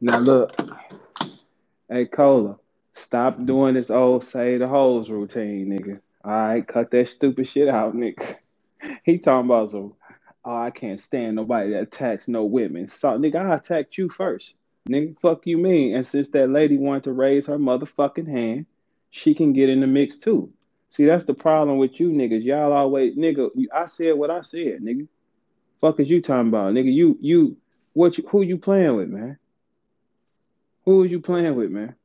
Now look, hey Cola, stop doing this old say the hoes routine, nigga. All right, cut that stupid shit out, nigga. He talking about some. Oh, I can't stand nobody that attacks no women. So, nigga, I attacked you first. Nigga, fuck you mean? And since that lady wanted to raise her motherfucking hand, she can get in the mix too. See, that's the problem with you niggas. Y'all always, nigga. I said what I said, nigga. Fuck is you talking about, nigga? You, you, what? You, who you playing with, man? Who you playing with, man?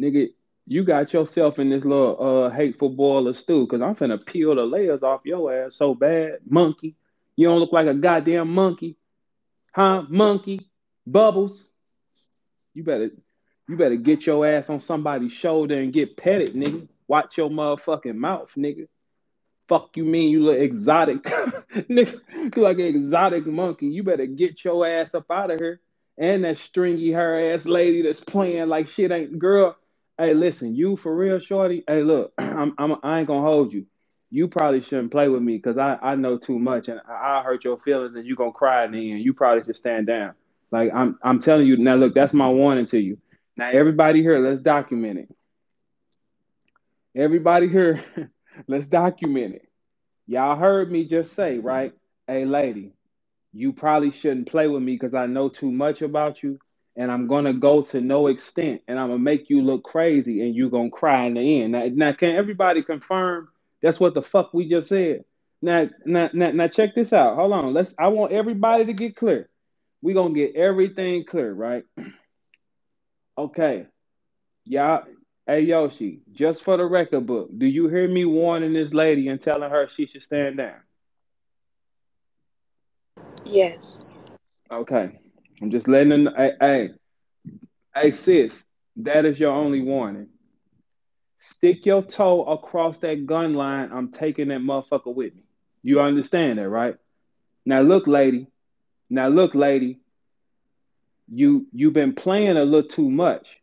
Nigga, you got yourself in this little uh hateful boil of stew because I'm finna peel the layers off your ass so bad, monkey. You don't look like a goddamn monkey, huh? Monkey, bubbles. You better, you better get your ass on somebody's shoulder and get petted, nigga. Watch your motherfucking mouth, nigga. Fuck you mean you look exotic, nigga? Like an exotic monkey. You better get your ass up out of here. And that stringy hair ass lady that's playing like shit ain't girl Hey, listen, you for real, shorty. Hey, look, I'm, I'm I ain't gonna hold you. You probably shouldn't play with me because I, I know too much and I, will hurt your feelings and you gonna cry in the end. You probably should stand down. Like I'm I'm telling you now. Look, that's my warning to you. Now, everybody here, let's document it. Everybody here, let's document it. Y'all heard me just say, right? Hey, lady, you probably shouldn't play with me because I know too much about you and I'm gonna go to no extent, and I'm gonna make you look crazy, and you're gonna cry in the end. Now, now, can everybody confirm that's what the fuck we just said? Now, now, now, now, check this out. Hold on. Let's. I want everybody to get clear. We gonna get everything clear, right? okay, y'all. Hey Yoshi, just for the record book, do you hear me warning this lady and telling her she should stand down? Yes. Okay. I'm just letting them. Hey, hey, hey, sis, that is your only warning. Stick your toe across that gun line. I'm taking that motherfucker with me. You understand that, right? Now look, lady. Now look, lady. You you've been playing a little too much.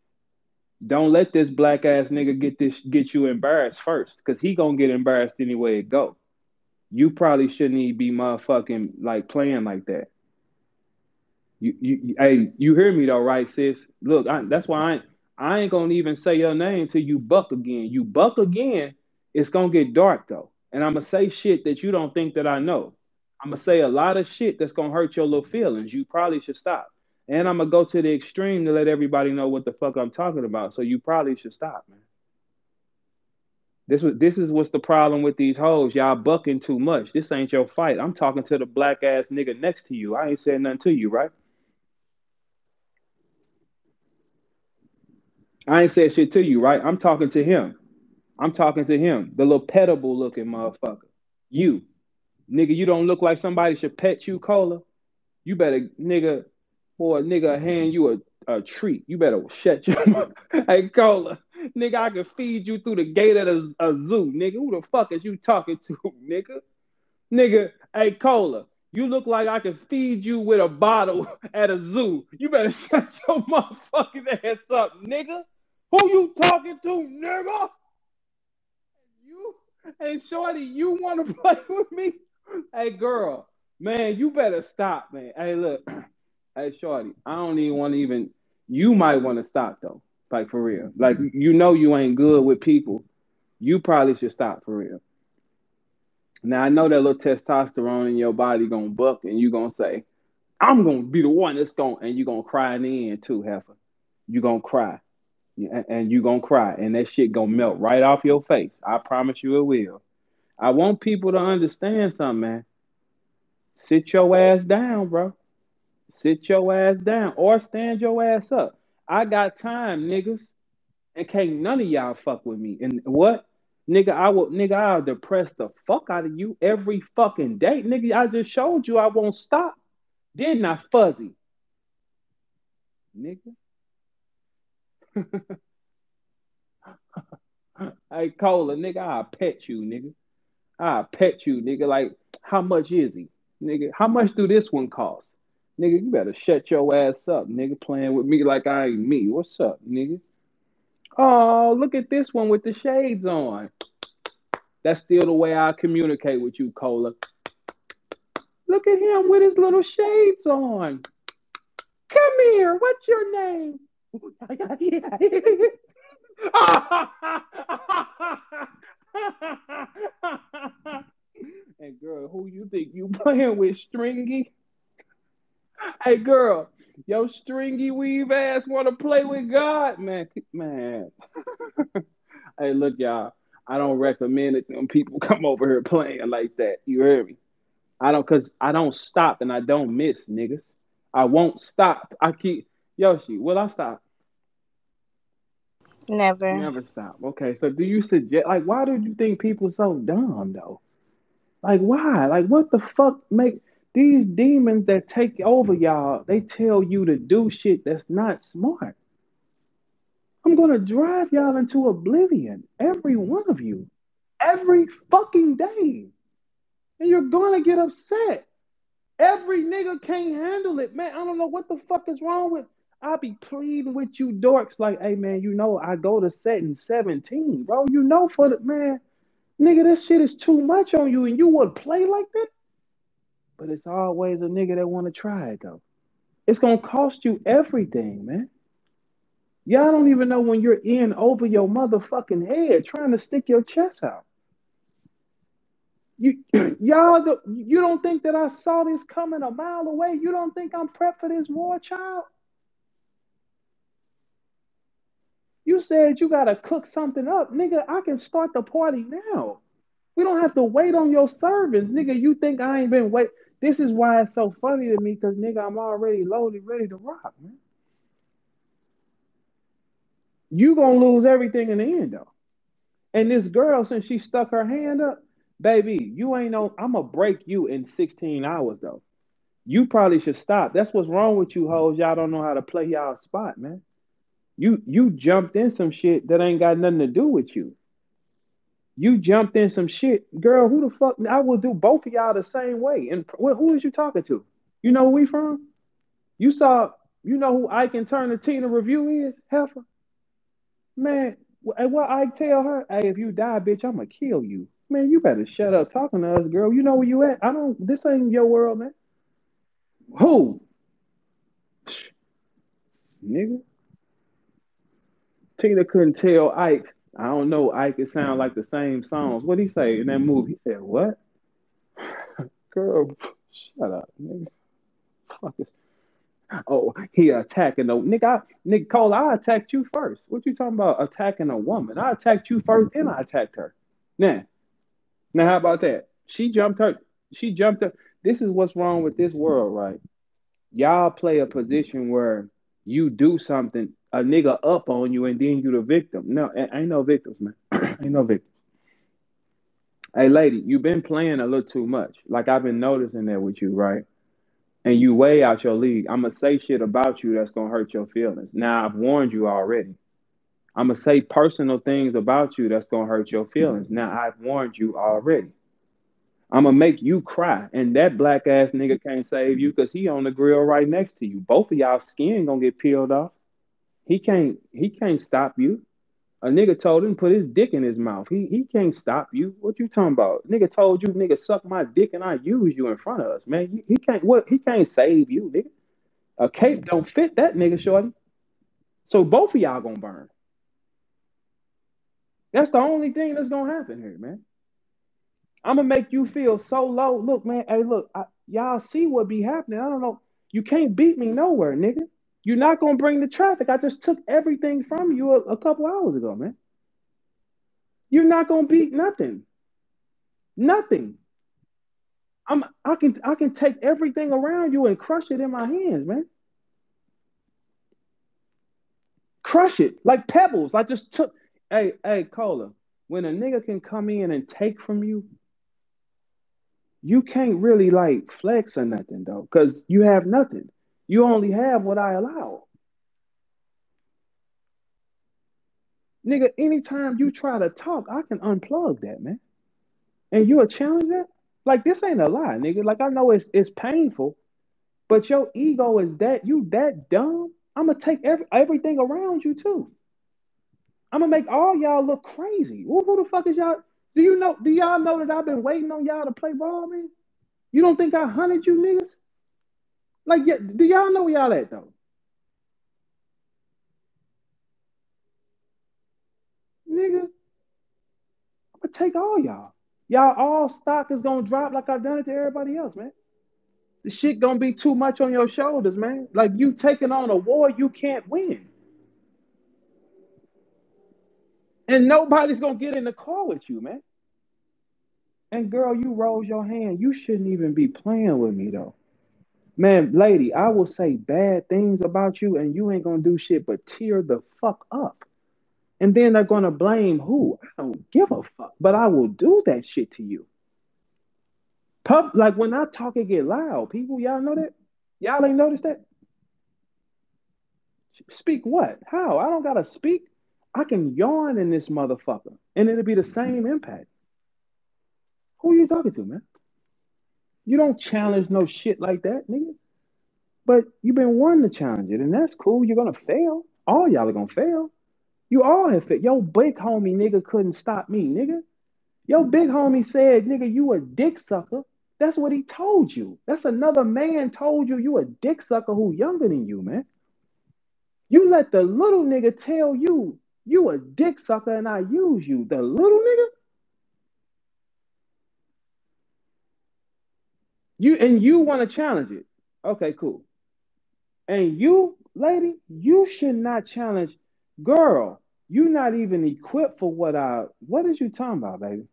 Don't let this black ass nigga get this get you embarrassed first, cause he gonna get embarrassed anyway it go. You probably shouldn't even be motherfucking like playing like that. You, you, hey, you hear me though, right, sis? Look, I, that's why I I ain't gonna even say your name till you buck again. You buck again, it's gonna get dark though, and I'm gonna say shit that you don't think that I know. I'm gonna say a lot of shit that's gonna hurt your little feelings. You probably should stop. And I'm gonna go to the extreme to let everybody know what the fuck I'm talking about. So you probably should stop, man. This was this is what's the problem with these hoes. Y'all bucking too much. This ain't your fight. I'm talking to the black ass nigga next to you. I ain't saying nothing to you, right? I ain't said shit to you, right? I'm talking to him. I'm talking to him, the little petable looking motherfucker. You, nigga, you don't look like somebody should pet you, Cola. You better, nigga, boy, nigga, hand you a, a treat. You better shut your mouth. Hey, Cola, nigga, I can feed you through the gate of the a zoo, nigga. Who the fuck is you talking to, nigga? Nigga, hey, Cola, you look like I can feed you with a bottle at a zoo. You better shut your motherfucking ass up, nigga. Who you talking to, nigga? You, hey, Shorty, you want to play with me? Hey, girl, man, you better stop, man. Hey, look, hey, Shorty, I don't even want to even. You might want to stop though, like for real. Mm-hmm. Like you know you ain't good with people. You probably should stop for real. Now I know that little testosterone in your body gonna buck, and you gonna say, "I'm gonna be the one that's gonna," and you gonna cry in the end too, heifer. You gonna cry and you gonna cry and that shit gonna melt right off your face. I promise you it will. I want people to understand something, man. Sit your ass down, bro. Sit your ass down or stand your ass up. I got time, niggas. And can't none of y'all fuck with me. And what? Nigga, I will nigga, I'll depress the fuck out of you every fucking day. Nigga, I just showed you I won't stop. Didn't I fuzzy? Nigga. hey, Cola, nigga, I'll pet you, nigga. I'll pet you, nigga. Like, how much is he? Nigga, how much do this one cost? Nigga, you better shut your ass up, nigga, playing with me like I ain't me. What's up, nigga? Oh, look at this one with the shades on. That's still the way I communicate with you, Cola. Look at him with his little shades on. Come here. What's your name? hey girl, who you think you playing with, Stringy? Hey girl, yo stringy weave ass want to play with God, man, man. hey, look, y'all. I don't recommend it when people come over here playing like that. You hear me? I don't, cause I don't stop and I don't miss, niggas. I won't stop. I keep Yoshi. Will I stop? Never. Never stop. Okay, so do you suggest like why do you think people so dumb though? Like why? Like what the fuck make these demons that take over y'all, they tell you to do shit that's not smart. I'm gonna drive y'all into oblivion, every one of you, every fucking day. And you're gonna get upset. Every nigga can't handle it, man. I don't know what the fuck is wrong with. I'll be pleading with you dorks, like, hey man, you know I go to setting 17, bro. You know for the man, nigga, this shit is too much on you, and you would play like that. But it's always a nigga that want to try it though. It's gonna cost you everything, man. Y'all don't even know when you're in over your motherfucking head trying to stick your chest out. You y'all do, you don't think that I saw this coming a mile away? You don't think I'm prepped for this war, child? You said you gotta cook something up, nigga. I can start the party now. We don't have to wait on your servants, nigga. You think I ain't been wait? This is why it's so funny to me, cause nigga, I'm already loaded, ready to rock, man. You gonna lose everything in the end, though. And this girl, since she stuck her hand up, baby, you ain't no. I'm gonna break you in 16 hours, though. You probably should stop. That's what's wrong with you hoes. Y'all don't know how to play y'all spot, man. You you jumped in some shit that ain't got nothing to do with you. You jumped in some shit, girl. Who the fuck? I will do both of y'all the same way. And who is you talking to? You know where we from? You saw. You know who Ike and Turner Tina review is? Heifer. Man, and what I tell her, hey, if you die, bitch, I'ma kill you. Man, you better shut up talking to us, girl. You know where you at. I don't. This ain't your world, man. Who? Nigga. Tina couldn't tell Ike. I don't know. Ike it sound like the same songs. What he say in that movie? He said, "What?" Girl, shut up, nigga. Fuck is. Oh, he attacking the nigga. I, nigga Cole, I attacked you first. What you talking about attacking a woman? I attacked you first, and I attacked her. Now, now how about that? She jumped her. She jumped her. This is what's wrong with this world, right? Y'all play a position where you do something, a nigga up on you, and then you the victim. No, ain't no victims, man. ain't no victims. Hey, lady, you've been playing a little too much. Like I've been noticing that with you, right? And you way out your league. I'm gonna say shit about you that's gonna hurt your feelings. Now I've warned you already. I'm gonna say personal things about you that's gonna hurt your feelings. Now I've warned you already. I'm gonna make you cry, and that black ass nigga can't save you because he on the grill right next to you. Both of y'all skin gonna get peeled off. He can't. He can't stop you. A nigga told him put his dick in his mouth. He he can't stop you. What you talking about? Nigga told you, nigga, suck my dick and I use you in front of us, man. He, he can't. What? He can't save you, nigga. A cape don't fit that nigga, shorty. So both of y'all gonna burn. That's the only thing that's gonna happen here, man. I'm gonna make you feel so low. Look, man. Hey, look, I, y'all see what be happening. I don't know. You can't beat me nowhere, nigga. You're not gonna bring the traffic. I just took everything from you a, a couple hours ago, man. You're not gonna beat nothing. Nothing. I'm. I can. I can take everything around you and crush it in my hands, man. Crush it like pebbles. I just took. Hey, hey, Cola. When a nigga can come in and take from you, you can't really like flex or nothing though, because you have nothing. You only have what I allow. Nigga, anytime you try to talk, I can unplug that, man. And you'll challenge that? Like this ain't a lie, nigga. Like I know it's it's painful, but your ego is that you that dumb. I'm gonna take every, everything around you too. I'm gonna make all y'all look crazy. Who the fuck is y'all? Do you know? Do y'all know that I've been waiting on y'all to play ball, man? You don't think I hunted you niggas? Like, yeah, do y'all know where y'all at though? Nigga, I'ma take all y'all. Y'all all stock is gonna drop like I've done it to everybody else, man. The shit gonna be too much on your shoulders, man. Like you taking on a war you can't win. And nobody's gonna get in the car with you, man. And girl, you rose your hand. You shouldn't even be playing with me though. Man, lady, I will say bad things about you, and you ain't gonna do shit but tear the fuck up. And then they're gonna blame who? I don't give a fuck. But I will do that shit to you. Pub like when I talk, it get loud. People, y'all know that? Y'all ain't noticed that? Speak what? How? I don't gotta speak. I can yawn in this motherfucker, and it'll be the same impact. Who are you talking to, man? You don't challenge no shit like that, nigga. But you've been wanting to challenge it, and that's cool. You're gonna fail. All y'all are gonna fail. You all have failed. Yo, big homie nigga couldn't stop me, nigga. Yo, big homie said, nigga, you a dick sucker. That's what he told you. That's another man told you you a dick sucker who younger than you, man. You let the little nigga tell you you a dick sucker and I use you. The little nigga? You and you want to challenge it. Okay, cool. And you, lady, you should not challenge girl. You're not even equipped for what I what is you talking about, baby?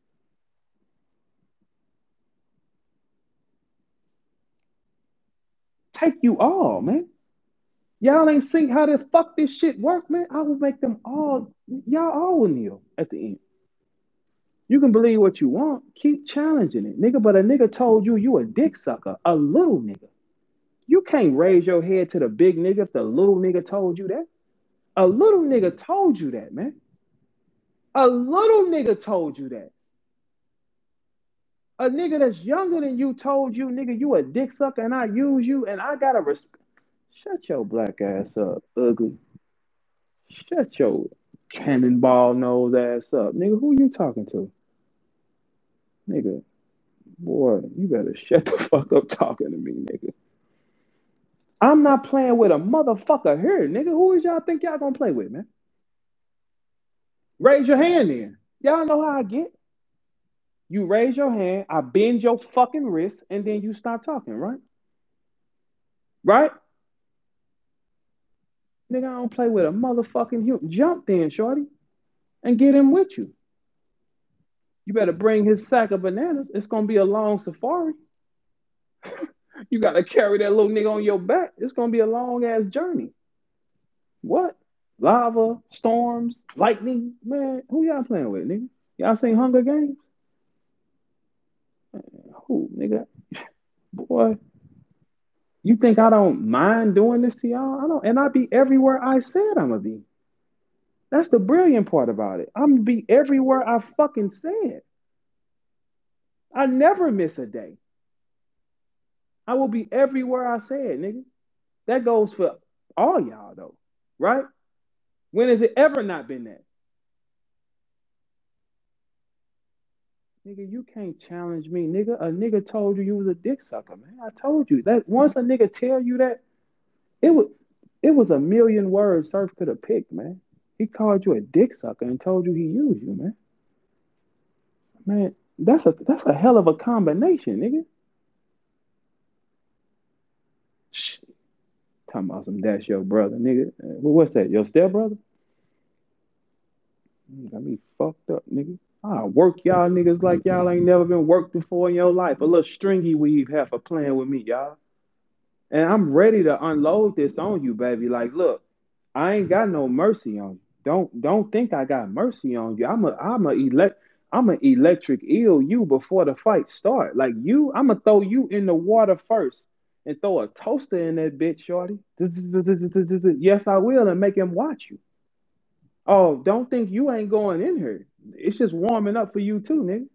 Take you all, man. Y'all ain't see how the fuck this shit work, man. I will make them all y'all all will kneel at the end. You can believe what you want. Keep challenging it, nigga. But a nigga told you you a dick sucker, a little nigga. You can't raise your head to the big nigga if the little nigga told you that. A little nigga told you that, man. A little nigga told you that. A nigga that's younger than you told you, nigga, you a dick sucker and I use you and I gotta respect. Shut your black ass up, ugly. Shut your cannonball nose ass up. Nigga, who you talking to? Nigga, boy, you better shut the fuck up talking to me, nigga. I'm not playing with a motherfucker here, nigga. Who is y'all think y'all gonna play with, man? Raise your hand then. Y'all know how I get. You raise your hand, I bend your fucking wrist, and then you stop talking, right? Right? Nigga, I don't play with a motherfucking human. Jump then, shorty, and get him with you. You better bring his sack of bananas. It's gonna be a long safari. you gotta carry that little nigga on your back. It's gonna be a long ass journey. What? Lava, storms, lightning, man. Who y'all playing with, nigga? Y'all seen Hunger Games? Who, nigga? Boy, you think I don't mind doing this to y'all? I don't, and I be everywhere I said I'm gonna be. That's the brilliant part about it. I'm gonna be everywhere I fucking said. I never miss a day. I will be everywhere I said, nigga. That goes for all y'all though, right? When has it ever not been that? Nigga, you can't challenge me, nigga. A nigga told you you was a dick sucker, man. I told you that once a nigga tell you that, it was it was a million words Surf could have picked, man. He called you a dick sucker and told you he used you, man. Man, that's a that's a hell of a combination, nigga. Shh. Talking about some that's your brother, nigga. Uh, well, what's that? Your step brother? Got me fucked up, nigga. I work y'all niggas like y'all ain't never been worked before in your life. A little stringy weave have a playing with me, y'all. And I'm ready to unload this on you, baby. Like, look, I ain't got no mercy on you. Don't don't think I got mercy on you. I'm a I'm a elect I'm an electric eel you before the fight start. Like you, I'm gonna throw you in the water first and throw a toaster in that bitch, shorty. Yes, I will, and make him watch you. Oh, don't think you ain't going in here. It's just warming up for you too, nigga.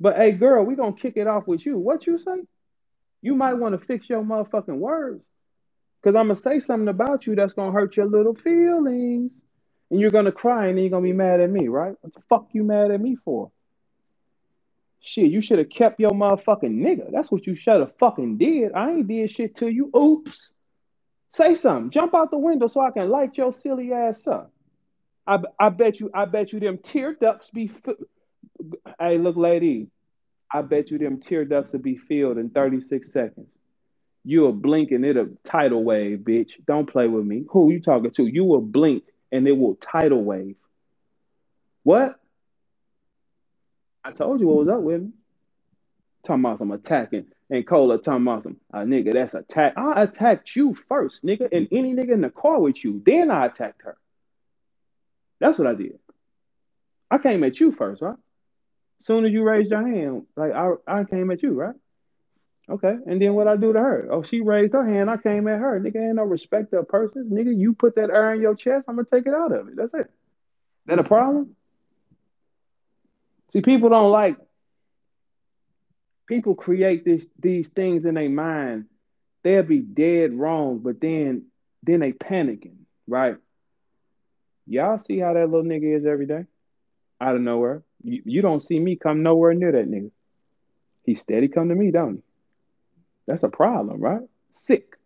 But hey, girl, we gonna kick it off with you. What you say? You might want to fix your motherfucking words. Cause I'm gonna say something about you that's gonna hurt your little feelings. And you're gonna cry and then you're gonna be mad at me, right? What the fuck you mad at me for? Shit, you should have kept your motherfucking nigga. That's what you should have fucking did. I ain't did shit to you. Oops. Say something. Jump out the window so I can light your silly ass up. I, I bet you, I bet you them tear ducts be Hey, look, lady, I bet you them tear ducts will be filled in 36 seconds. You'll blink and it'll tidal wave, bitch. Don't play with me. Who you talking to? You will blink and it will tidal wave. What? I told you what was up with me. Talking about some attacking. And Cola talking about some uh, nigga, that's attack. I attacked you first, nigga, and any nigga in the car with you. Then I attacked her. That's what I did. I came at you first, right? Soon as you raised your hand, like I, I came at you, right? Okay, and then what I do to her? Oh, she raised her hand. I came at her. Nigga, ain't no respect of persons. Nigga, you put that air in your chest. I'm gonna take it out of it. That's it. That a problem? See, people don't like. People create this these things in their mind. They'll be dead wrong, but then then they panicking, right? Y'all see how that little nigga is every day? Out of nowhere. You, you don't see me come nowhere near that nigga. He steady come to me, don't he? That's a problem, right? Sick.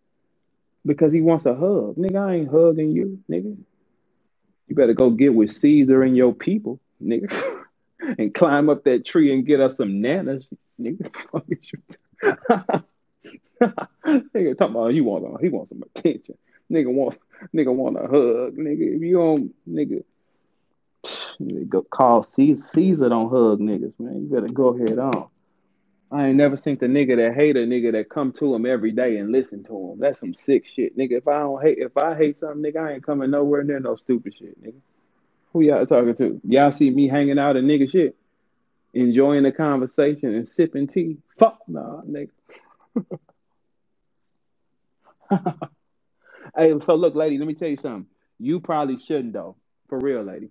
Because he wants a hug. Nigga, I ain't hugging you, nigga. You better go get with Caesar and your people, nigga. and climb up that tree and get us some nanas, nigga. nigga talking about he want he want some attention. Nigga want nigga want a hug. Nigga, if you don't nigga, nigga go call Caesar, Caesar don't hug niggas, man. You better go ahead on. I ain't never seen the nigga that hate a nigga that come to him every day and listen to him. That's some sick shit, nigga. If I don't hate, if I hate something, nigga, I ain't coming nowhere near no stupid shit, nigga. Who y'all talking to? Y'all see me hanging out and nigga shit, enjoying the conversation and sipping tea? Fuck nah, nigga. hey, so look, lady, let me tell you something. You probably shouldn't though, for real, lady.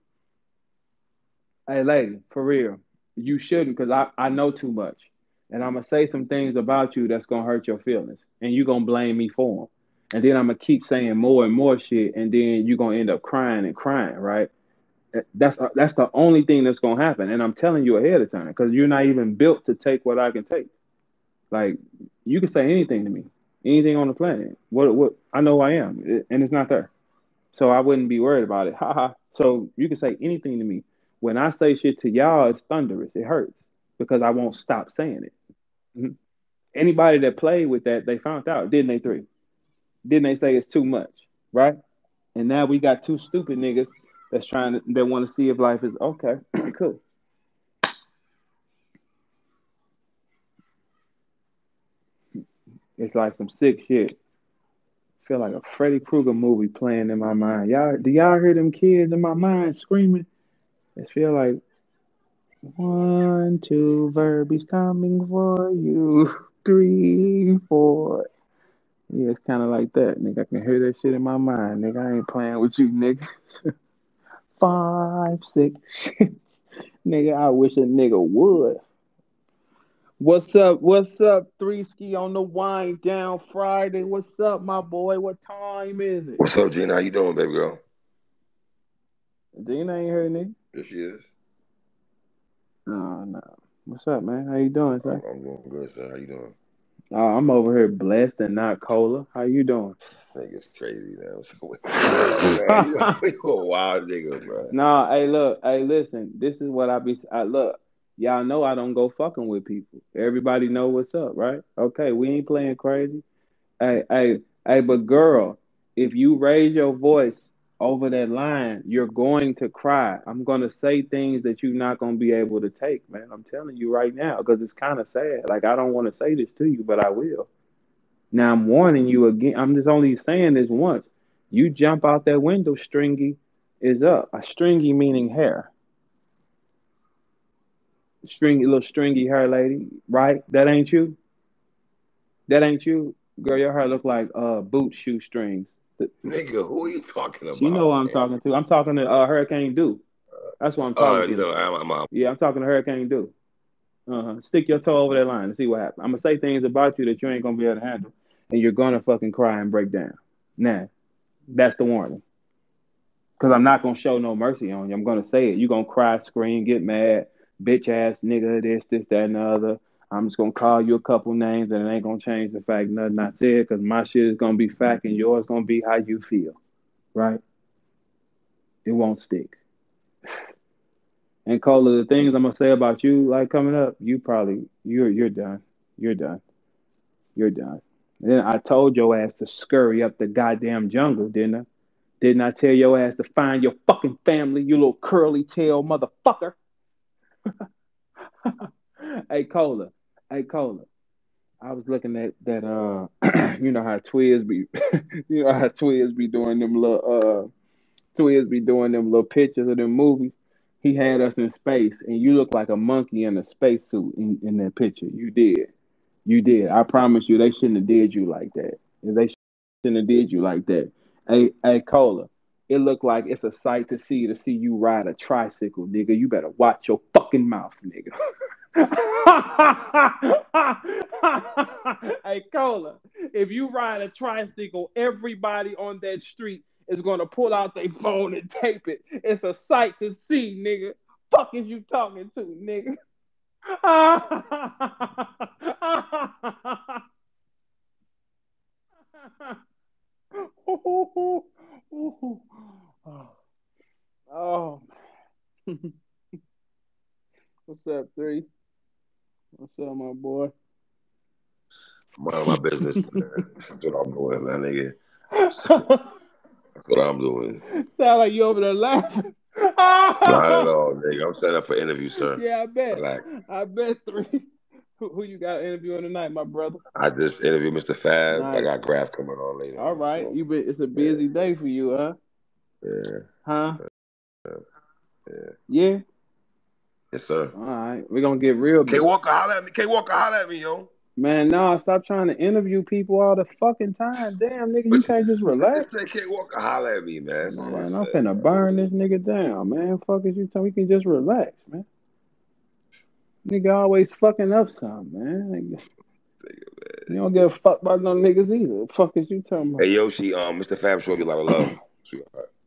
Hey, lady, for real, you shouldn't because I I know too much and I'm gonna say some things about you that's gonna hurt your feelings, and you're gonna blame me for them. And then I'm gonna keep saying more and more shit, and then you're gonna end up crying and crying, right? That's uh, that's the only thing that's gonna happen, and I'm telling you ahead of time because you're not even built to take what I can take. Like you can say anything to me, anything on the planet. What what I know I am, and it's not there, so I wouldn't be worried about it. Ha ha. So you can say anything to me. When I say shit to y'all, it's thunderous. It hurts because I won't stop saying it. Anybody that played with that, they found out, didn't they? Three, didn't they say it's too much, right? And now we got two stupid niggas that's trying to that want to see if life is okay, cool. It's like some sick shit. feel like a Freddy Krueger movie playing in my mind. Y'all, do y'all hear them kids in my mind screaming? It feel like one, two, Verby's coming for you. Three, four. Yeah, it's kind of like that, nigga. I can hear that shit in my mind, nigga. I ain't playing with you, nigga. Five, six. nigga, I wish a nigga would. What's up? What's up? Three ski on the wind down Friday. What's up, my boy? What time is it? What's up, Gina? How you doing, baby girl? Gina ain't heard nigga. Yes, she is. No, no. What's up, man? How you doing, sir? I'm doing good, sir. How you doing? Oh, I'm over here blessed and not cola. How you doing? It's crazy, you, you a wild nigga, bro. Nah, hey, look, hey, listen. This is what I be. I look. Y'all know I don't go fucking with people. Everybody know what's up, right? Okay, we ain't playing crazy. Hey, hey, hey, but girl, if you raise your voice over that line, you're going to cry. I'm going to say things that you're not going to be able to take, man. I'm telling you right now because it's kind of sad. Like, I don't want to say this to you, but I will. Now, I'm warning you again. I'm just only saying this once. You jump out that window, stringy is up. A stringy meaning hair. Stringy, little stringy hair lady, right? That ain't you. That ain't you. Girl, your hair look like uh boot shoe strings. Nigga, who are you talking about? You know what I'm man? talking to. I'm talking to uh, Hurricane Do. That's what I'm talking uh, to. I'm, I'm, yeah, I'm talking to Hurricane Do. Uh-huh. Stick your toe over that line and see what happens. I'm gonna say things about you that you ain't gonna be able to handle, and you're gonna fucking cry and break down. Now, that's the warning. Cause I'm not gonna show no mercy on you. I'm gonna say it. You're gonna cry, scream, get mad, bitch ass nigga, this, this, that, and the other. I'm just gonna call you a couple names and it ain't gonna change the fact nothing I said because my shit is gonna be fact and yours gonna be how you feel, right? It won't stick. And Cola, the things I'm gonna say about you, like coming up, you probably you're you're done. You're done. You're done. And then I told your ass to scurry up the goddamn jungle, didn't I? Didn't I tell your ass to find your fucking family, you little curly tail motherfucker? hey Cola, hey Cola. I was looking at that. Uh, you know how Twiz be, you know how Twiz be doing them little. Uh, Twiz be doing them little pictures of them movies. He had us in space, and you look like a monkey in a spacesuit in, in that picture. You did, you did. I promise you, they shouldn't have did you like that. They shouldn't have did you like that. Hey, hey, Cola. It looked like it's a sight to see to see you ride a tricycle, nigga. You better watch your fucking mouth, nigga. hey, Cola, if you ride a tricycle, everybody on that street is gonna pull out their phone and tape it. It's a sight to see, nigga. Fuck is you talking to, nigga? oh. What's up, three? What's up, my boy? Mind my business. That's what I'm doing, man, nigga. That's what I'm doing. Sound like you over there laughing. Not at all, nigga. I'm set up for interview, sir. Yeah, I bet. Relax. I bet three. Who, who you got interviewing tonight, my brother? I just interviewed Mr. Fab. I got Graph coming on later. All right, so, you been. It's a busy day for you, huh? yeah. Huh? Yeah. Yeah. Yes, sir. All right, we're gonna get real. K Walker, holler at me. K Walker, holler at me, yo. Man, no, stop trying to interview people all the fucking time. Damn, nigga, you can't just relax. Say K Walker, holler at me, man. Man, I'm said. finna burn this nigga down, man. Fuck is you talking? We can just relax, man. Nigga always fucking up something, man. You don't give a fuck about no niggas either. Fuck is you talking about? Hey, Yoshi, um, Mr. Fab showed you a lot of love.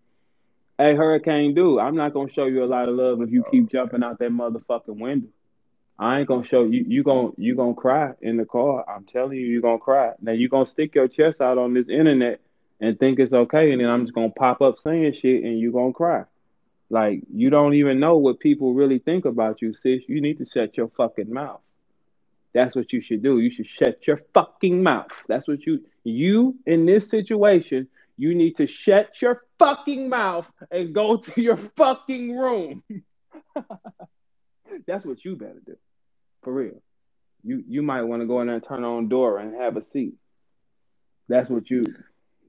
Hey, Hurricane Dude, I'm not gonna show you a lot of love if you oh, keep jumping out that motherfucking window. I ain't gonna show you. You gonna you gonna cry in the car. I'm telling you, you gonna cry. Now you gonna stick your chest out on this internet and think it's okay, and then I'm just gonna pop up saying shit, and you gonna cry. Like you don't even know what people really think about you, sis. You need to shut your fucking mouth. That's what you should do. You should shut your fucking mouth. That's what you you in this situation. You need to shut your fucking mouth and go to your fucking room. That's what you better do. For real. You you might want to go in there and turn on door and have a seat. That's what you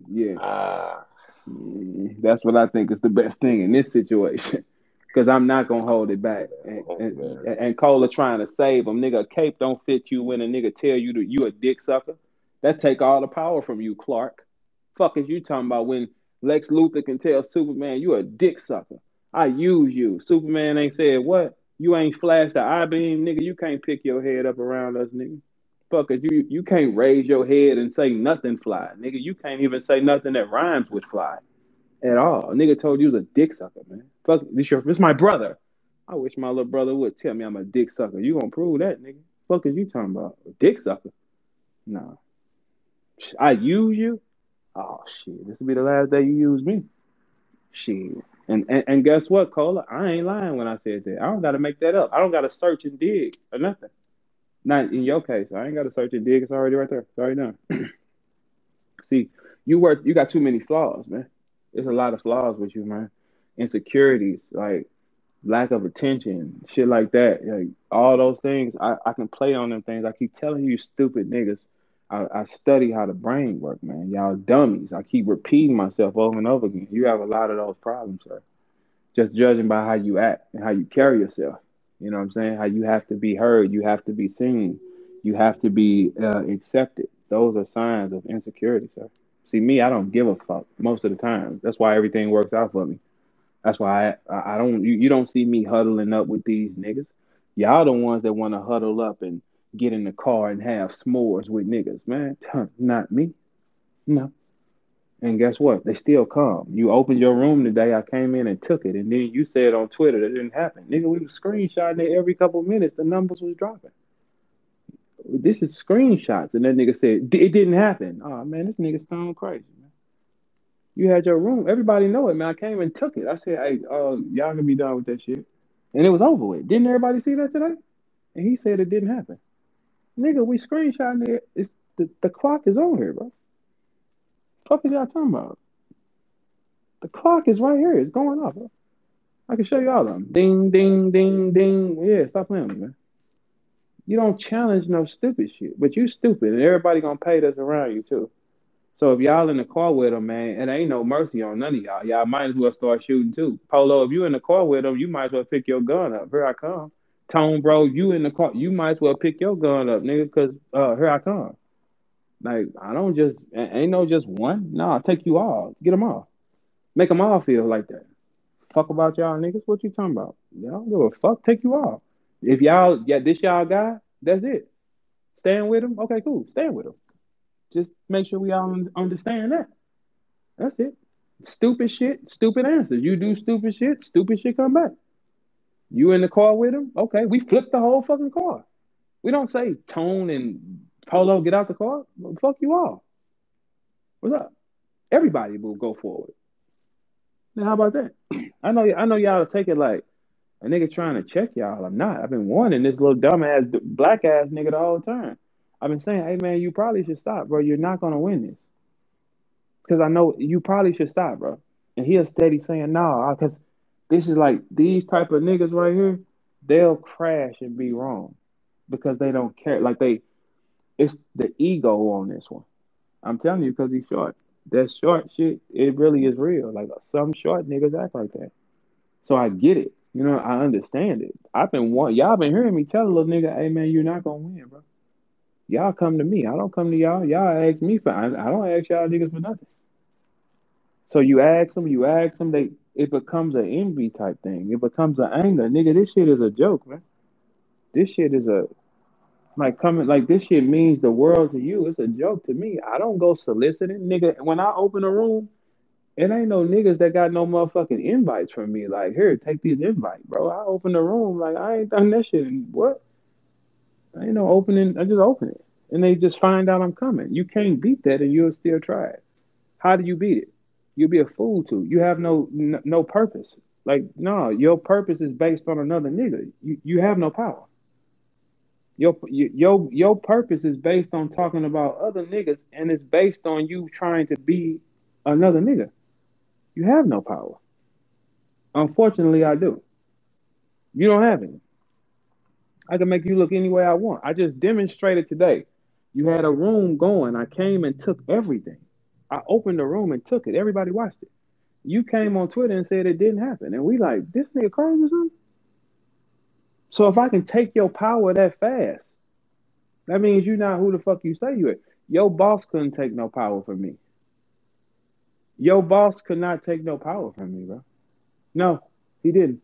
yeah. Ah, Mm, That's what I think is the best thing in this situation. Cause I'm not gonna hold it back. And, and, and Cola trying to save him. Nigga, a cape don't fit you when a nigga tell you that you a dick sucker. That take all the power from you, Clark. Fuck is you talking about when Lex Luthor can tell Superman you a dick sucker. I use you. Superman ain't said what? You ain't flashed the eye beam, nigga. You can't pick your head up around us, nigga. Fuck it, you you can't raise your head and say nothing fly, nigga. You can't even say nothing that rhymes with fly at all. Nigga told you was a dick sucker, man. Fuck this your this my brother. I wish my little brother would tell me I'm a dick sucker. You gonna prove that, nigga? Fuck is you talking about? A dick sucker? No. I use you? Oh shit. This will be the last day you use me. Shit. And, and and guess what, Cola? I ain't lying when I said that. I don't gotta make that up. I don't gotta search and dig or nothing. Not in your case. I ain't gotta search and dig. It's already right there. It's already done. See, you work you got too many flaws, man. There's a lot of flaws with you, man. Insecurities, like lack of attention, shit like that. Like all those things, I, I can play on them things. I keep telling you, stupid niggas. I, I study how the brain work, man. Y'all dummies. I keep repeating myself over and over again. You have a lot of those problems, sir. Just judging by how you act and how you carry yourself. You know what I'm saying? How you have to be heard, you have to be seen, you have to be uh, accepted. Those are signs of insecurity, sir. See, me, I don't give a fuck most of the time. That's why everything works out for me. That's why I, I don't. You, you don't see me huddling up with these niggas. Y'all the ones that want to huddle up and get in the car and have s'mores with niggas, man. Not me. No. And guess what? They still come. You opened your room today. I came in and took it, and then you said on Twitter that didn't happen. Nigga, we was screenshotting it every couple minutes. The numbers was dropping. This is screenshots, and that nigga said it didn't happen. Oh man, this nigga stone crazy, man. You had your room. Everybody know it, man. I came and took it. I said, hey, uh, y'all can be done with that shit. and it was over with. Didn't everybody see that today? And he said it didn't happen. Nigga, we screenshot it. It's the, the clock is on here, bro. Fuck is y'all talking about? The clock is right here. It's going off. Bro. I can show you all of them. Ding, ding, ding, ding. Yeah, stop playing with me, man. You don't challenge no stupid shit, but you stupid, and everybody gonna pay this around you too. So if y'all in the car with them, man, it ain't no mercy on none of y'all. Y'all might as well start shooting too. Polo, if you in the car with them, you might as well pick your gun up. Here I come. Tone, bro, you in the car, you might as well pick your gun up, nigga, because uh, here I come. Like I don't just ain't no just one. No, I'll take you all. Get them all. Make them all feel like that. Fuck about y'all niggas. What you talking about? Y'all give a fuck. Take you all. If y'all yeah this y'all guy, that's it. Stand with him. Okay, cool. Stand with him. Just make sure we all understand that. That's it. Stupid shit, stupid answers. You do stupid shit, stupid shit come back. You in the car with him? Okay, we flip the whole fucking car. We don't say Tone and Polo get out the car. Well, fuck you all. What's up? Everybody will go forward. Now, how about that? I know, I know y'all take it like a nigga trying to check y'all. I'm not. I've been warning this little dumbass black ass nigga the whole time. I've been saying, hey man, you probably should stop, bro. You're not gonna win this. Cause I know you probably should stop, bro. And he'll steady saying, no, nah, cause this is like these type of niggas right here, they'll crash and be wrong because they don't care. Like they, it's the ego on this one. I'm telling you, because he's short. That short shit, it really is real. Like some short niggas act like that. So I get it. You know, I understand it. I've been want y'all been hearing me tell a little nigga, hey man, you're not gonna win, bro. Y'all come to me. I don't come to y'all. Y'all ask me for I, I don't ask y'all niggas for nothing. So you ask them, you ask them, they it becomes an envy type thing. It becomes an anger. Nigga, this shit is a joke, man. This shit is a like coming like this shit means the world to you. It's a joke to me. I don't go soliciting, nigga. When I open a room, it ain't no niggas that got no motherfucking invites from me. Like, here, take these invites, bro. I open the room, like I ain't done that shit. What? I ain't no opening. I just open it, and they just find out I'm coming. You can't beat that, and you'll still try it. How do you beat it? You'll be a fool to. You have no no, purpose. Like, no, your purpose is based on another nigga. You you have no power. Your your your purpose is based on talking about other niggas, and it's based on you trying to be another nigga. You have no power. Unfortunately, I do. You don't have any. I can make you look any way I want. I just demonstrated today. You had a room going. I came and took everything. I opened the room and took it. Everybody watched it. You came on Twitter and said it didn't happen. And we like, this nigga crazy or something? So if I can take your power that fast, that means you're not who the fuck you say you are. Your boss couldn't take no power from me. Your boss could not take no power from me, bro. No, he didn't.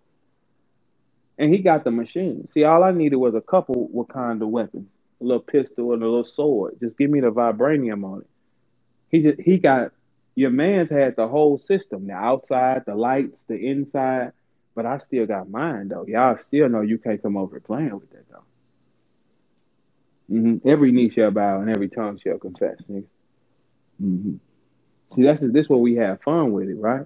And he got the machine. See, all I needed was a couple Wakanda weapons, a little pistol and a little sword. Just give me the vibranium on it. He just he got your man's had the whole system, the outside, the lights, the inside. But I still got mine though. Y'all still know you can't come over playing with that though. Mm-hmm. Every knee shall bow and every tongue shall confess, nigga. Mm-hmm. See, that's this where we have fun with it, right?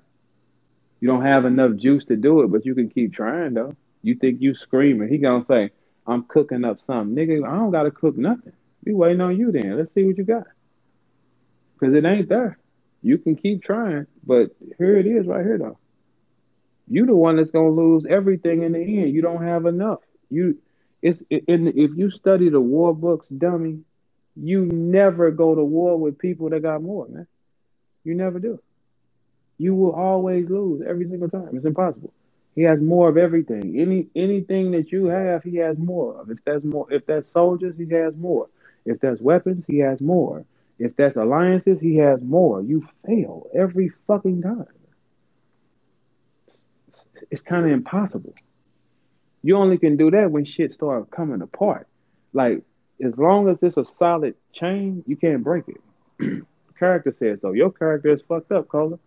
You don't have enough juice to do it, but you can keep trying though. You think you screaming? He gonna say, "I'm cooking up something, nigga. I don't gotta cook nothing. We waiting on you then. Let's see what you got." Because it ain't there. You can keep trying, but here it is, right here though. You the one that's gonna lose everything in the end. You don't have enough. You, it's in if you study the war books, dummy, you never go to war with people that got more, man. You never do. You will always lose every single time. It's impossible. He has more of everything. Any anything that you have, he has more of. If that's more, if that's soldiers, he has more. If that's weapons, he has more. If that's alliances, he has more. You fail every fucking time. It's, it's kind of impossible. You only can do that when shit start coming apart. Like as long as it's a solid chain, you can't break it. character says so. Your character is fucked up, Cola.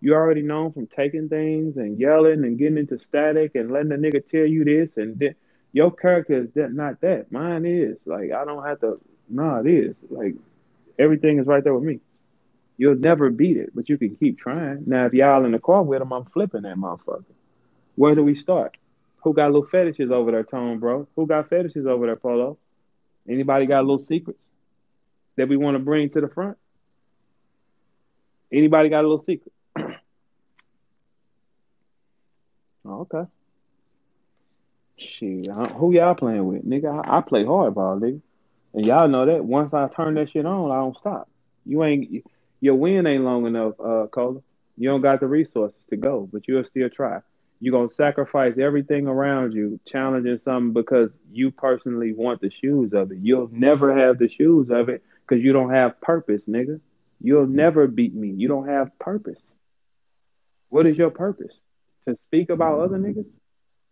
You already known from taking things and yelling and getting into static and letting the nigga tell you this and then your character is that not that. Mine is. Like I don't have to no, it is. Like everything is right there with me. You'll never beat it, but you can keep trying. Now if y'all in the car with him, I'm flipping that motherfucker. Where do we start? Who got little fetishes over there, Tone, bro? Who got fetishes over there, Polo? Anybody got little secrets that we want to bring to the front? Anybody got a little secret? oh, okay. Shit, who y'all playing with, nigga? I, I play hardball, nigga, and y'all know that. Once I turn that shit on, I don't stop. You ain't your win ain't long enough, uh, Cola. You don't got the resources to go, but you'll still try. You're gonna sacrifice everything around you, challenging something because you personally want the shoes of it. You'll never have the shoes of it because you don't have purpose, nigga. You'll never beat me. You don't have purpose. What is your purpose? To speak about other niggas?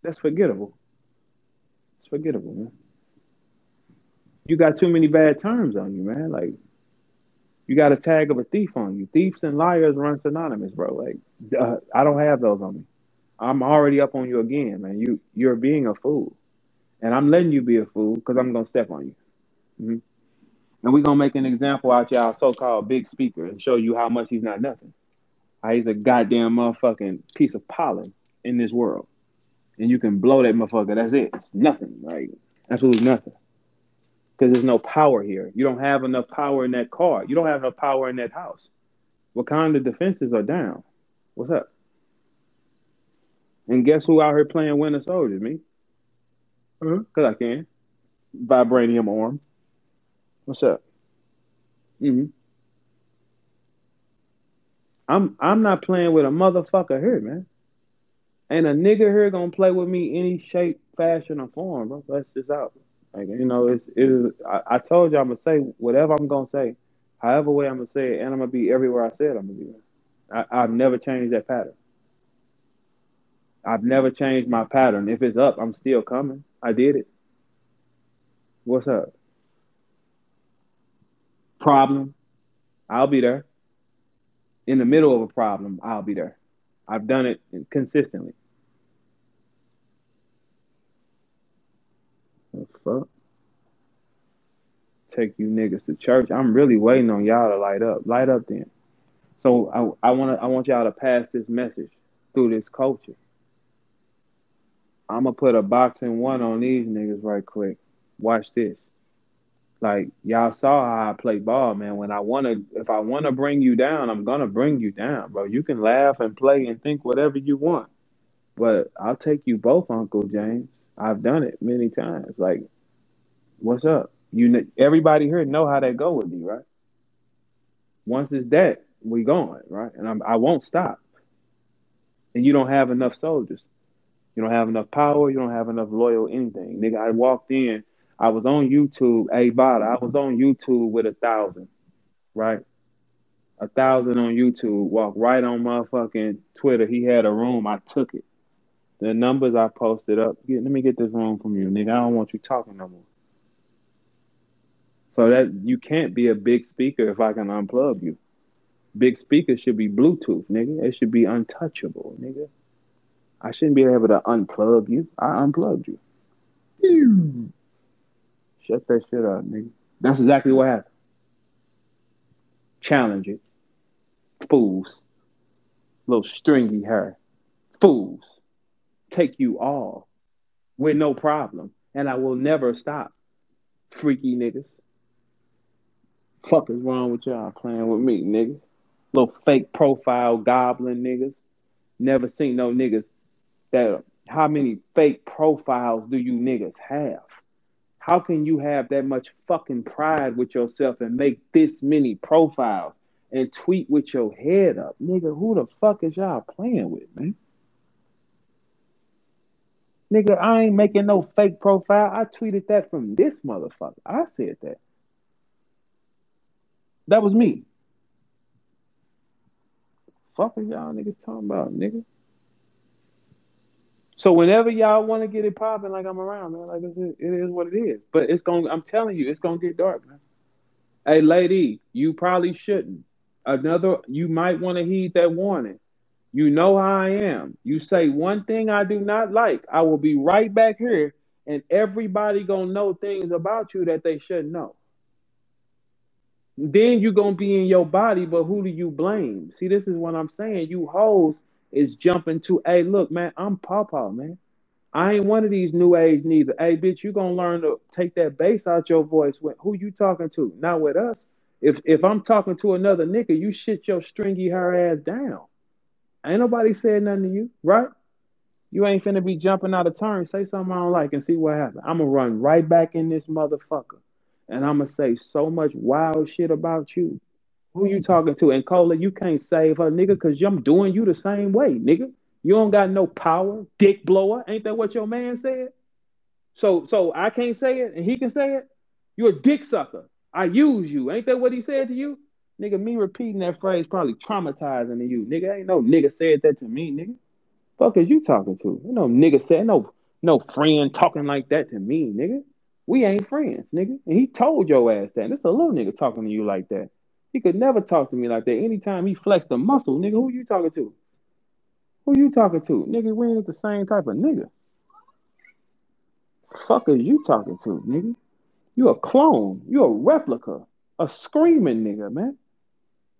That's forgettable. It's forgettable, man. You got too many bad terms on you, man. Like you got a tag of a thief on you. Thieves and liars run synonymous, bro. Like uh, I don't have those on me. I'm already up on you again, man. You you're being a fool, and I'm letting you be a fool because I'm gonna step on you. Mm-hmm. And we're gonna make an example out y'all so-called big speaker and show you how much he's not nothing. How he's a goddamn motherfucking piece of pollen in this world, and you can blow that motherfucker. That's it. It's nothing. Like absolutely nothing because there's no power here. You don't have enough power in that car. You don't have enough power in that house. What kind of defenses are down? What's up? And guess who out here playing Winter Soldier? Me. Because uh-huh. I can. Vibranium arm. What's up? Mm-hmm. I'm I'm not playing with a motherfucker here, man. Ain't a nigga here gonna play with me any shape, fashion, or form, bro. That's just out. Like you know, it's it is. I, I told you I'm gonna say whatever I'm gonna say, however way I'm gonna say it, and I'm gonna be everywhere I said I'm gonna be. I, I've never changed that pattern. I've never changed my pattern. If it's up, I'm still coming. I did it. What's up? Problem. I'll be there. In the middle of a problem, I'll be there. I've done it consistently. The fuck? Take you niggas to church. I'm really waiting on y'all to light up. Light up then. So I, I want I want y'all to pass this message through this culture. I'm gonna put a boxing one on these niggas right quick. Watch this. Like y'all saw how I play ball, man. When I wanna, if I wanna bring you down, I'm gonna bring you down, bro. You can laugh and play and think whatever you want, but I'll take you both, Uncle James. I've done it many times. Like, what's up? You everybody here know how that go with me, right? Once it's that, we going, right? And I'm, I won't stop. And you don't have enough soldiers. You don't have enough power. You don't have enough loyal anything. Nigga, I walked in. I was on YouTube. Hey, Bada, I was on YouTube with a thousand, right? A thousand on YouTube. Walk right on motherfucking Twitter. He had a room. I took it. The numbers I posted up. Get, let me get this room from you, nigga. I don't want you talking no more. So that you can't be a big speaker if I can unplug you. Big speakers should be Bluetooth, nigga. It should be untouchable, nigga. I shouldn't be able to unplug you. I unplugged you. Shut that shit up, nigga. That's exactly what happened. Challenge it. Fools. Little stringy hair. Fools take you all with no problem. And I will never stop. Freaky niggas. Fuck is wrong with y'all playing with me, nigga? Little fake profile goblin niggas. Never seen no niggas that how many fake profiles do you niggas have? How can you have that much fucking pride with yourself and make this many profiles and tweet with your head up? Nigga, who the fuck is y'all playing with, man? Nigga, I ain't making no fake profile. I tweeted that from this motherfucker. I said that. That was me. Fuck is y'all niggas talking about, nigga? So whenever y'all want to get it popping, like I'm around, man, like it is what it is. But it's going. I'm telling you, it's gonna get dark, man. Hey, lady, you probably shouldn't. Another, you might want to heed that warning. You know how I am. You say one thing I do not like, I will be right back here, and everybody gonna know things about you that they shouldn't know. Then you're gonna be in your body, but who do you blame? See, this is what I'm saying. You hoes is jumping to, hey, look, man, I'm Pawpaw, man. I ain't one of these new age neither. Hey, bitch, you gonna learn to take that bass out your voice. When, who you talking to? Not with us. If if I'm talking to another nigga, you shit your stringy hair ass down. Ain't nobody said nothing to you, right? You ain't finna be jumping out of turn. Say something I don't like and see what happens. I'm gonna run right back in this motherfucker. And I'm gonna say so much wild shit about you. Who you talking to? And Cola, you can't save her, nigga, because I'm doing you the same way, nigga. You don't got no power, dick blower. Ain't that what your man said? So so I can't say it and he can say it. You're a dick sucker. I use you. Ain't that what he said to you? Nigga, me repeating that phrase probably traumatizing to you. Nigga, ain't no nigga said that to me, nigga. Fuck is you talking to? You know, nigga said no no friend talking like that to me, nigga. We ain't friends, nigga. And he told your ass that. And this a little nigga talking to you like that. He could never talk to me like that. Anytime he flexed a muscle, nigga, who you talking to? Who you talking to? Nigga, we ain't the same type of nigga. Fuck is you talking to, nigga? You a clone. You a replica. A screaming nigga, man.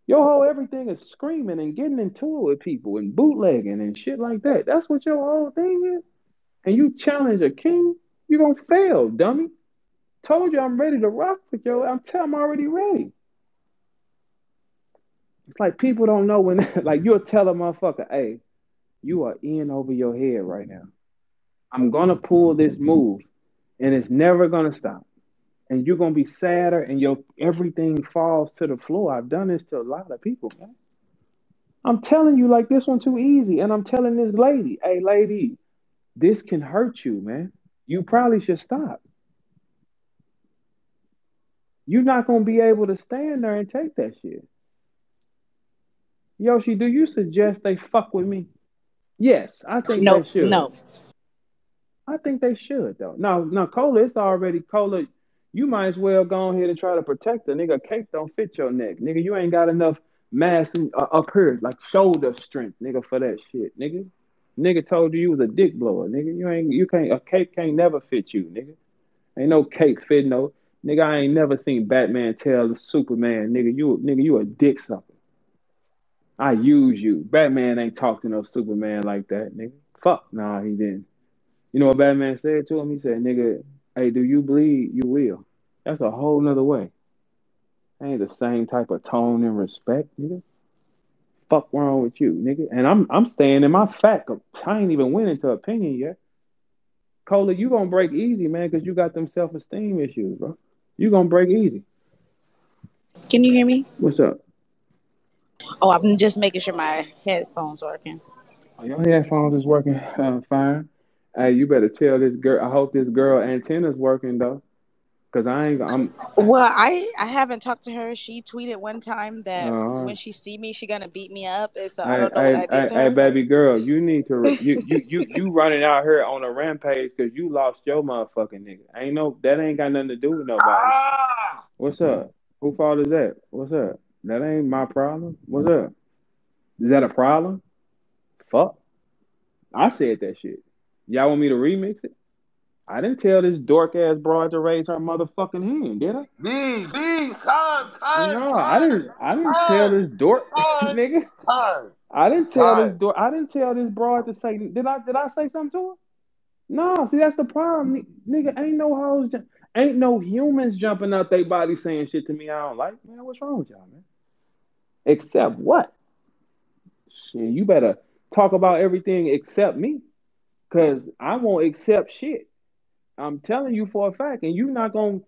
Your whole everything is screaming and getting into it with people and bootlegging and shit like that. That's what your whole thing is. And you challenge a king, you gonna fail, dummy. Told you I'm ready to rock with you. I'm telling I'm already ready. It's like people don't know when like you'll tell a motherfucker, hey, you are in over your head right now. I'm gonna pull this move and it's never gonna stop. And you're gonna be sadder and your everything falls to the floor. I've done this to a lot of people, man. I'm telling you like this one too easy. And I'm telling this lady, hey lady, this can hurt you, man. You probably should stop. You're not gonna be able to stand there and take that shit. Yoshi, do you suggest they fuck with me? Yes, I think nope, they should. No. I think they should though. Now, now, Cola, it's already Cola. You might as well go ahead and try to protect the nigga. Cake don't fit your neck, nigga. You ain't got enough mass in, uh, up here, like shoulder strength, nigga, for that shit, nigga. Nigga told you you was a dick blower, nigga. You ain't, you can't. A cape can't never fit you, nigga. Ain't no cape fit no, nigga. I ain't never seen Batman tell Superman, nigga. You, nigga, you a dick sucker. I use you. Batman ain't talk to no Superman like that, nigga. Fuck, nah, he didn't. You know what Batman said to him? He said, nigga, hey, do you bleed? You will. That's a whole nother way. Ain't the same type of tone and respect, nigga. Fuck wrong with you, nigga. And I'm I'm staying in my fact. I ain't even went into opinion yet. Cola, you gonna break easy, man, because you got them self-esteem issues, bro. You gonna break easy. Can you hear me? What's up? Oh, I'm just making sure my headphones working. Oh, your headphones is working uh, fine. Hey, you better tell this girl. I hope this girl antenna's working though, cause I ain't. I'm. Well, I I haven't talked to her. She tweeted one time that Uh, when she see me, she gonna beat me up. And so I hey, don't know hey, what I did hey, to hey, baby girl, you need to. You, you, you, you running out here on a rampage because you lost your motherfucking nigga. Ain't no. That ain't got nothing to do with nobody. Ah! What's up? Who fault is that? What's up? That ain't my problem. What's up? Is that a problem? Fuck. I said that shit. Y'all want me to remix it? I didn't tell this dork ass broad to raise her motherfucking hand, did I? Me, me, time, time, No, I time, didn't. I didn't tell this dork, time, nigga. time, I didn't tell this time. dork. I didn't tell this broad to say. Did I? Did I say something to her? No. See, that's the problem, Ni- nigga. Ain't no hoes. ju- Ain't no humans jumping out their body saying shit to me I don't like. Man, what's wrong with y'all, man? Except what? Shit, you better talk about everything except me, cause I won't accept shit. I'm telling you for a fact, and you not gonna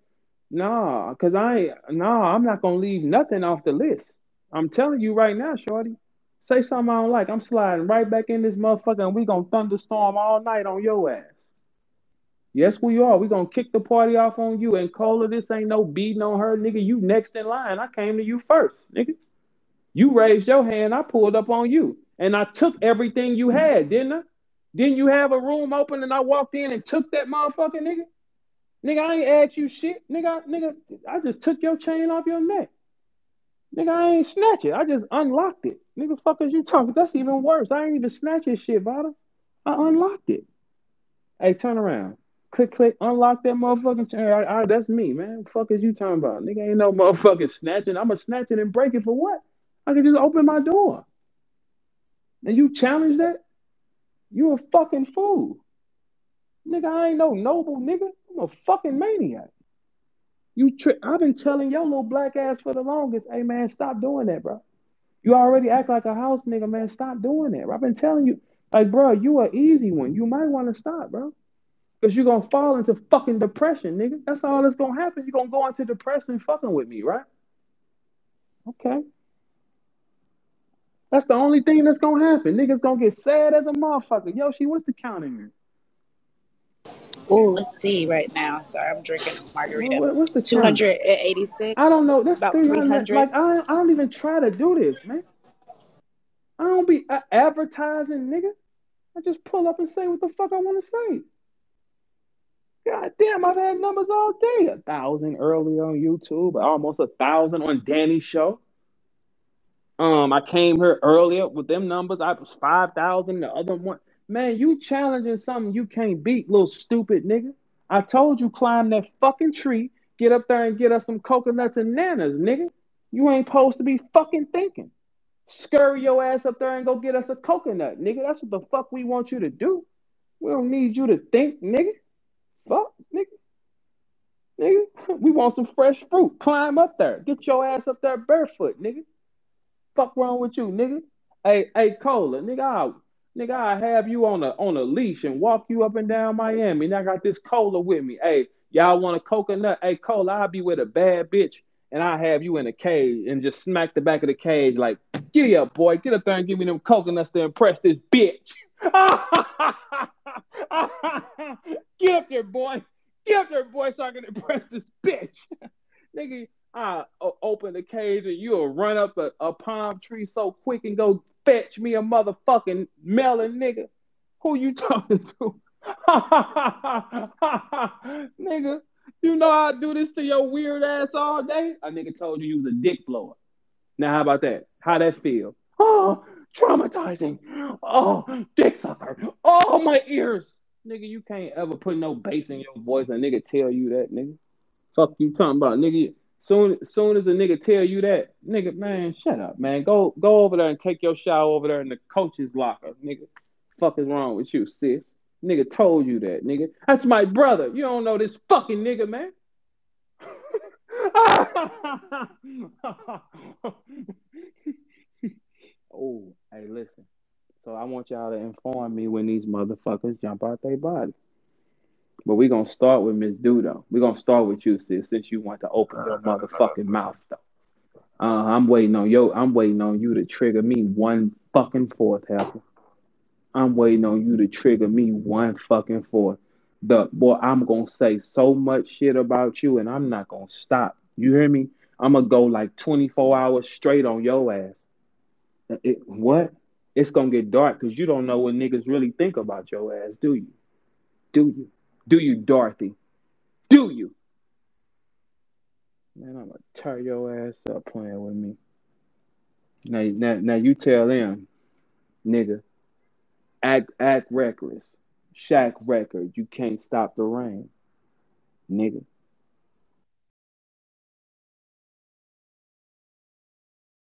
nah, cause I nah, I'm not gonna leave nothing off the list. I'm telling you right now, Shorty. Say something I don't like. I'm sliding right back in this motherfucker and we gonna thunderstorm all night on your ass. Yes, we are. We gonna kick the party off on you. And Cola, this ain't no beating on her, nigga. You next in line. I came to you first, nigga. You raised your hand, I pulled up on you. And I took everything you had, didn't I? Didn't you have a room open and I walked in and took that motherfucker, nigga? Nigga, I ain't asked you shit. Nigga, nigga, I just took your chain off your neck. Nigga, I ain't snatch it. I just unlocked it. Nigga, fuck is you talking? That's even worse. I ain't even snatch your shit, bottom. I unlocked it. Hey, turn around. Click, click, unlock that motherfucking chain. All right, all right, that's me, man. Fuck is you talking about? Nigga ain't no motherfucking snatching. I'ma snatch it and break it for what? I can just open my door. And you challenge that? You a fucking fool. Nigga, I ain't no noble nigga. I'm a fucking maniac. You tri- I've been telling your little black ass for the longest, hey man, stop doing that, bro. You already act like a house nigga, man. Stop doing that. Bro. I've been telling you, like, bro, you an easy one. You might want to stop, bro. Because you're gonna fall into fucking depression, nigga. That's all that's gonna happen. You're gonna go into depression fucking with me, right? Okay. That's the only thing that's gonna happen. Niggas gonna get sad as a motherfucker. Yoshi, what's the count in here? Oh, let's see right now. Sorry, I'm drinking margarita. What- what's the 286. I don't know. That's About 300. 300. Like, I, I don't even try to do this, man. I don't be uh, advertising, nigga. I just pull up and say what the fuck I want to say. God damn, I've had numbers all day. A thousand earlier on YouTube, almost a thousand on Danny's show. Um, I came here earlier with them numbers. I was five thousand. The other one, man, you challenging something you can't beat, little stupid nigga. I told you climb that fucking tree, get up there and get us some coconuts and nanas, nigga. You ain't supposed to be fucking thinking. Scurry your ass up there and go get us a coconut, nigga. That's what the fuck we want you to do. We don't need you to think, nigga. Fuck, nigga. Nigga, we want some fresh fruit. Climb up there. Get your ass up there barefoot, nigga. Fuck wrong with you, nigga? Hey, hey, Cola, nigga, I'll, nigga, I have you on a on a leash and walk you up and down Miami. And I got this cola with me. Hey, y'all want a coconut? Hey, Cola, I'll be with a bad bitch and I'll have you in a cage and just smack the back of the cage like, giddy up, boy, get up there and give me them coconuts to impress this bitch. get up there, boy. Get up there, boy, so I can impress this bitch. Nigga, I o- open the cage and you'll run up a, a palm tree so quick and go fetch me a motherfucking melon, nigga. Who you talking to? nigga, you know I do this to your weird ass all day? A nigga told you you was a dick blower. Now how about that? How that feel? Oh, traumatizing. Oh, dick sucker. Oh, my ears. Nigga, you can't ever put no bass in your voice. A nigga tell you that, nigga. Fuck you talking about, nigga. Soon, soon as a nigga tell you that, nigga, man, shut up, man. Go, go over there and take your shower over there in the coach's locker, nigga. Fuck is wrong with you, sis? Nigga told you that, nigga. That's my brother. You don't know this fucking nigga, man. oh, hey, listen. So I want y'all to inform me when these motherfuckers jump out their body. But we're gonna start with Miss Dudo. We're gonna start with you, sis, since you want to open your motherfucking mouth though. Uh, I'm waiting on yo. I'm waiting on you to trigger me one fucking fourth, Heifer. I'm waiting on you to trigger me one fucking fourth. The boy, I'm gonna say so much shit about you, and I'm not gonna stop. You hear me? I'm gonna go like 24 hours straight on your ass. It, what? It's gonna get dark because you don't know what niggas really think about your ass, do you? Do you? Do you, Dorothy? Do you? Man, I'm gonna tear your ass up playing with me. Now, now, now you tell them, nigga, act act reckless. Shaq record, you can't stop the Reign. Nigga.